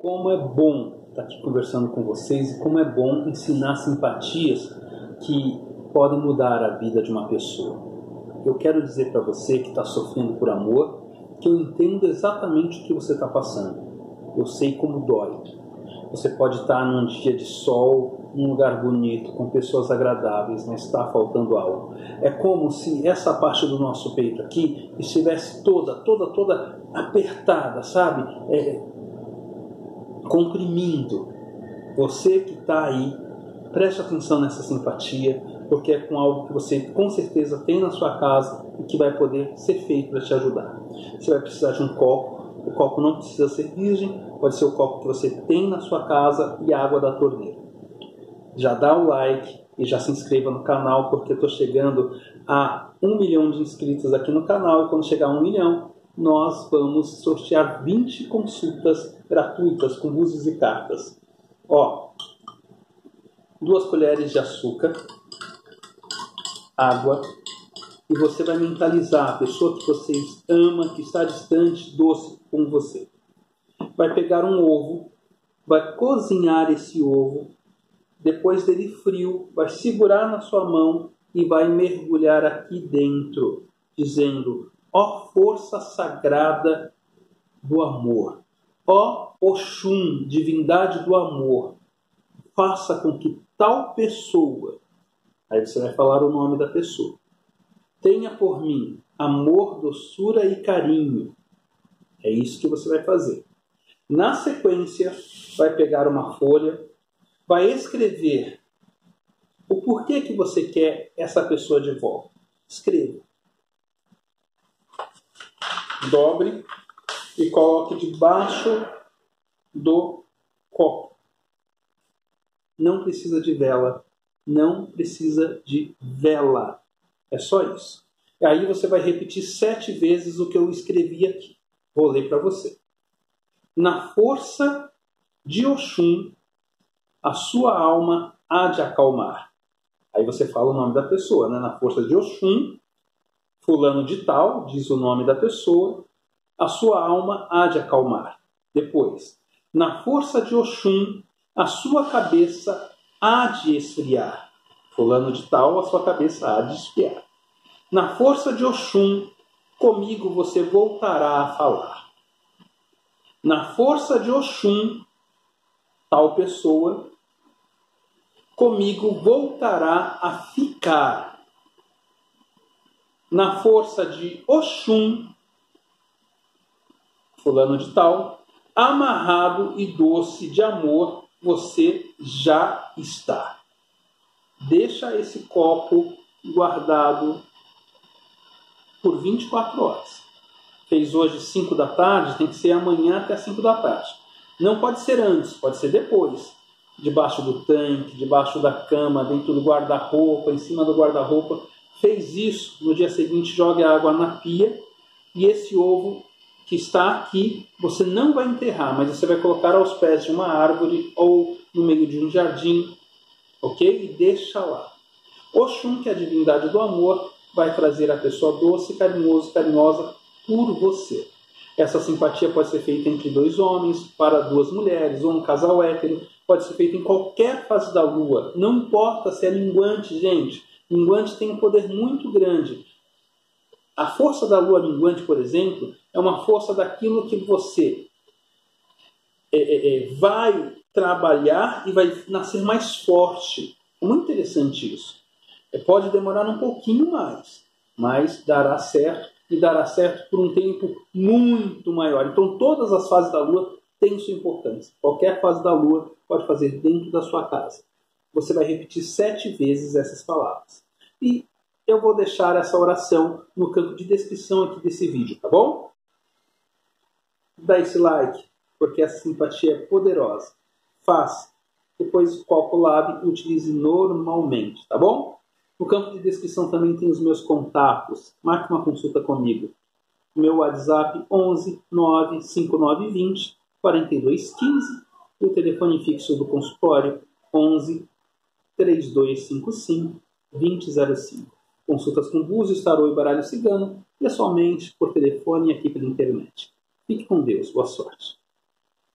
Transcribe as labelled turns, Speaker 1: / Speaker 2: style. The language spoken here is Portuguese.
Speaker 1: Como é bom estar aqui conversando com vocês e como é bom ensinar simpatias que podem mudar a vida de uma pessoa. Eu quero dizer para você que está sofrendo por amor que eu entendo exatamente o que você está passando. Eu sei como dói. Você pode estar num dia de sol, num lugar bonito, com pessoas agradáveis, mas está faltando algo. É como se essa parte do nosso peito aqui estivesse toda, toda, toda apertada, sabe? É, comprimindo. Você que está aí, preste atenção nessa simpatia, porque é com algo que você com certeza tem na sua casa e que vai poder ser feito para te ajudar. Você vai precisar de um copo. O copo não precisa ser virgem, pode ser o copo que você tem na sua casa e água da torneira. Já dá o like e já se inscreva no canal, porque estou chegando a um milhão de inscritos aqui no canal e quando chegar a um milhão, nós vamos sortear 20 consultas gratuitas com luzes e cartas. Ó, duas colheres de açúcar, água, e você vai mentalizar a pessoa que você ama, que está distante, doce com você. Vai pegar um ovo, vai cozinhar esse ovo, depois dele frio, vai segurar na sua mão e vai mergulhar aqui dentro, dizendo: Ó força sagrada do amor, ó Oxum, divindade do amor, faça com que tal pessoa, aí você vai falar o nome da pessoa, tenha por mim amor, doçura e carinho. É isso que você vai fazer. Na sequência, vai pegar uma folha, vai escrever o porquê que você quer essa pessoa de volta. Escreva dobre e coloque debaixo do copo. Não precisa de vela, não precisa de vela. É só isso. Aí você vai repetir sete vezes o que eu escrevi aqui. Vou ler para você. Na força de Oxum, a sua alma há de acalmar. Aí você fala o nome da pessoa, né? Na força de Oxum, fulano de tal, diz o nome da pessoa, a sua alma há de acalmar. Depois, na força de Oxum, a sua cabeça há de esfriar. Fulano de tal, a sua cabeça há de esfriar. Na força de Oxum, comigo você voltará a falar. Na força de Oxum, tal pessoa, comigo voltará a ficar na força de Oxum, fulano de tal, amarrado e doce de amor, você já está. Deixa esse copo guardado por 24 horas. Fez hoje 5 da tarde, tem que ser amanhã até 5 da tarde. Não pode ser antes, pode ser depois. Debaixo do tanque, debaixo da cama, dentro do guarda-roupa, em cima do guarda-roupa fez isso, no dia seguinte jogue a água na pia e esse ovo que está aqui você não vai enterrar, mas você vai colocar aos pés de uma árvore ou no meio de um jardim, ok? E deixa lá. Oxum, que é a divindade do amor, vai trazer a pessoa doce, carinhoso, carinhosa por você. Essa simpatia pode ser feita entre dois homens, para duas mulheres, ou um casal hétero, pode ser feita em qualquer fase da lua. Não importa se é linguante, gente. Minguante tem um poder muito grande. A força da lua minguante, por exemplo, é uma força daquilo que você é, é, é, vai trabalhar e vai nascer mais forte. É muito interessante isso. É, pode demorar um pouquinho mais, mas dará certo e dará certo por um tempo muito maior. Então, todas as fases da lua têm sua importância. Qualquer fase da lua pode fazer dentro da sua casa você vai repetir sete vezes essas palavras. E eu vou deixar essa oração no campo de descrição aqui desse vídeo, tá bom? Dá esse like, porque essa simpatia é poderosa. Faça. Depois o copo lave e utilize normalmente, tá bom? No campo de descrição também tem os meus contatos. Marque uma consulta comigo. Meu WhatsApp 11 95920 4215 e o telefone fixo do consultório 11 3255 2005. Consultas com búzios, tarô e baralho cigano, pessoalmente, por telefone e aqui pela internet. Fique com Deus. Boa sorte.